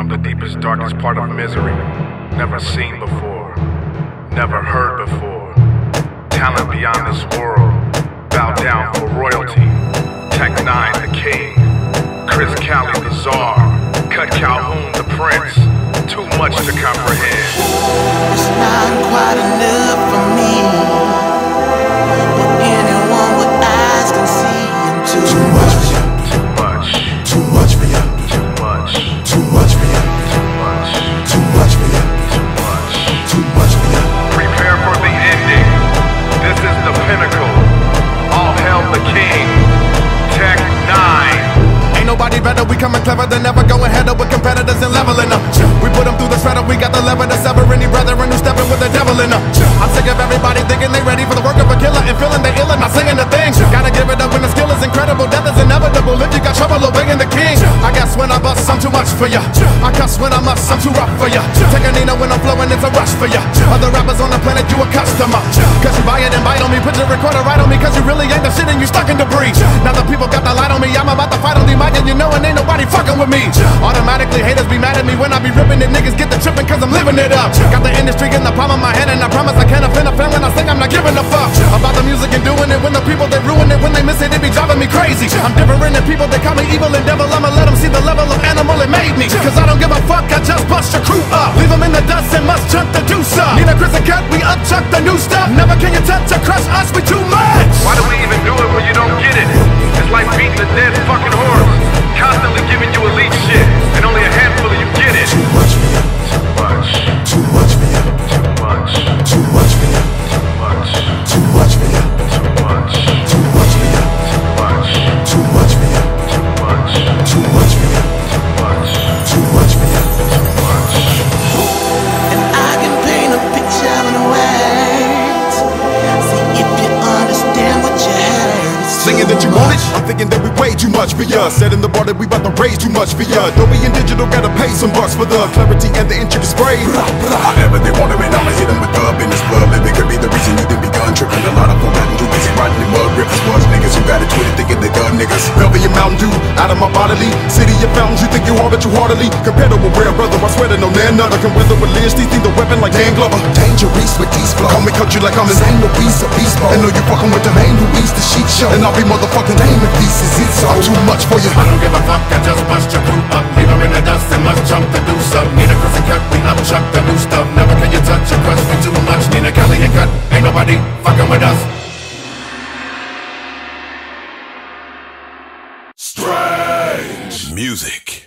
from the deepest, darkest part of misery. Never seen before, never heard before. Talent beyond this world, bow down for royalty. Tech N9ne, the king. Chris Cali, the czar. Kutt Calhoun, the prince. Too much to comprehend. It's not quite enough The king. Tech N9ne. Ain't nobody better, we coming clever than ever. Going head up with competitors and leveling up. We put them through the shredder, we got the lever to sever any brother and who's stepping with the devil in them. I'm sick of everybody thinking they ready for the work of a killer and feeling they ill and not saying the thing. Gotta give it up when the skill is incredible, death is inevitable. If you got trouble obeying the king, I guess when I bust, I'm too much for ya. I cuss when I must, I'm too rough for ya. Take a Nina when I'm flowing, it's a rush for ya. Other rappers on the planet, you a customer. Cause you buy it and bite on me, put your recorder right cause you really ain't the shit and you stuck in debris. Now the people got the light on me, I'm about to fight on the mic and you know and ain't nobody fucking with me. Automatically haters be mad at me when I be ripping it, niggas get the tripping cause I'm living it up. Got the industry in the palm of my hand and I promise I can't offend a fan when I sing I'm not giving a fuck. About the music and doing it when the people they ruin they miss it, be driving me crazy. I'm different than people, they call me evil and devil, I'ma let them see the level of animal it made me. Cause I don't give a fuck, I just bust your crew up. Leave them in the dust and must chuck the deuce up. Nina, Krizz and Kutt, we up upchuck the new stuff. Never can you touch or crush us, we too much. Why do we even do it when you don't get it? It's like beating the dead fucking horse. Thinking that we way too much for ya. Setting the bar that we about to raise too much for ya. Dolby and digital gotta pay some bucks for the clarity and the intricate spray. However they want niggas Mountain Dew out of my bodily. City of fountains, you think you are, but you hardly. Compared to a rare brother, I swear to no man none can weather with Liz. These things a weapon like Dan Glover. Dangerous with these flows Call me country like I'm in Ain't no beast, a beast mode And know you fucking with the man who eats the sheet show And I'll be motherfucking Name of pieces, it's all I'm too much for you. I don't give a fuck, I just bust your crew up Leave 'em in the dust and must jump to do some Need a cross and cut, we upchuck the new stuff Never can you touch or crush me too much Nina Kelly and cut, ain't nobody music.